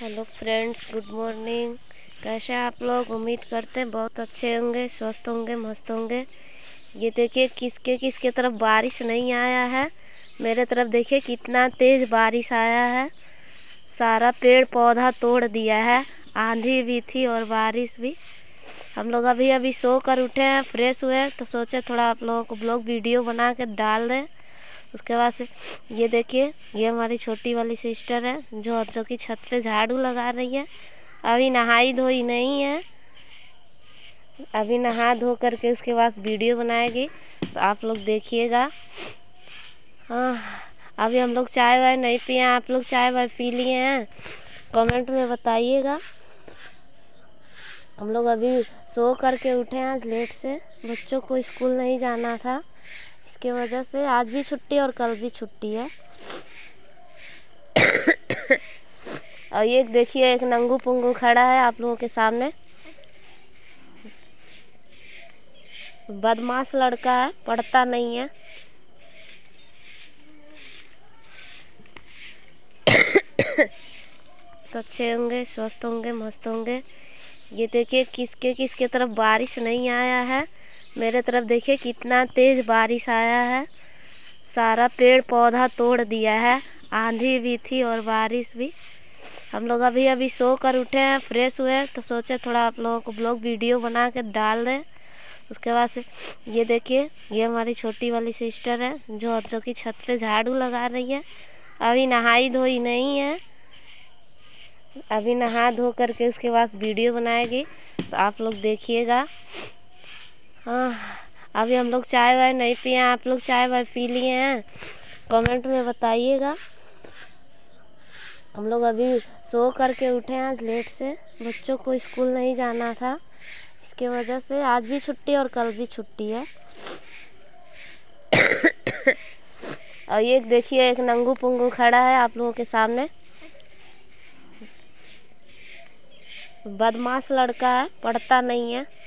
Hello friends good morning कैसे आप लोग? उम्मीद करते हैं बहुत अच्छे होंगे, स्वस्थ होंगे, मस्त होंगे। ये देखिए, किसके किसके तरफ़ बारिश नहीं आया है? मेरे तरफ़ देखिए, कितना तेज़ बारिश आया है। सारा पेड़ पौधा तोड़ दिया है। आंधी भी थी और बारिश भी। हम लोग अभी अभी सो कर उठे हैं, फ्रेश हुए हैं तो सोचे थोड़ा आप लोगों को ब्लॉग वीडियो बना के डाल दें। उसके बाद से, ये देखिए, ये हमारी छोटी वाली सिस्टर है, जो जो कि छत पे झाड़ू लगा रही है। अभी नहाई धोई नहीं है। अभी नहा धो करके उसके बाद वीडियो बनाएगी तो आप लोग देखिएगा। अभी हम लोग चाय वाय नहीं पिए आप लोग चाय वाय पी लिए हैं। कमेंट में बताइएगा। हम लोग अभी सो करके उठे हैं आज लेट से। बच्चों को स्कूल नहीं जाना था। इसके वजह से आज भी छुट्टी और कल भी छुट्टी है। और ये देखिए, एक नंगू पुंगू खड़ा है आप लोगों के सामने। बदमाश लड़का है, पढ़ता नहीं है। अच्छे होंगे, स्वस्थ होंगे, मस्त होंगे। ये देखिए, किसके किसके तरफ़ बारिश नहीं आया है। मेरे तरफ़ देखिए कितना तेज़ बारिश आया है। सारा पेड़ पौधा तोड़ दिया है। आंधी भी थी और बारिश भी। हम लोग अभी अभी सो कर उठे हैं, फ्रेश हुए हैं तो सोचे थोड़ा आप लोगों को ब्लॉग वीडियो बना के डाल दें। उसके बाद से ये देखिए, ये हमारी छोटी वाली सिस्टर है, जो जो कि छत पे झाड़ू लगा रही है। अभी नहाई धोई नहीं है। अभी नहा धो करके उसके बाद वीडियो बनाएगी। तो आप लोग देखिएगा। अभी हम लोग चाय वाय नहीं पिए आप लोग चाय वाय पी लिए हैं। कमेंट में बताइएगा। हम लोग अभी सो करके उठे हैं आज लेट से। बच्चों को स्कूल नहीं जाना था। इसके वजह से आज भी छुट्टी और कल भी छुट्टी है। और ये देखिए, एक नंगू पुंगू खड़ा है आप लोगों के सामने। बदमाश लड़का है, पढ़ता नहीं है।